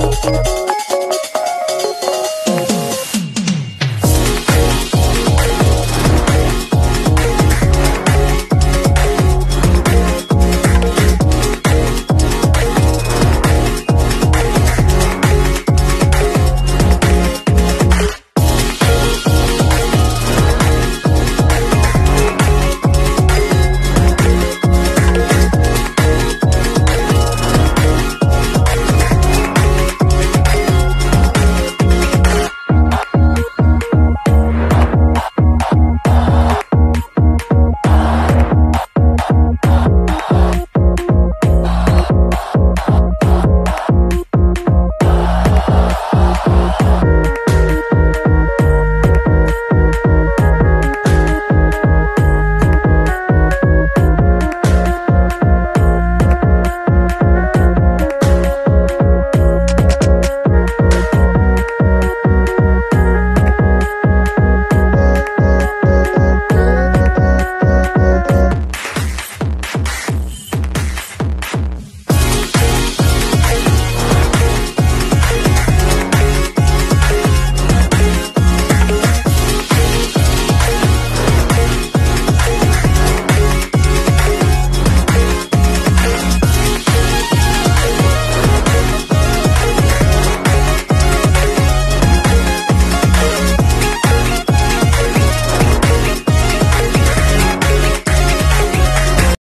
Música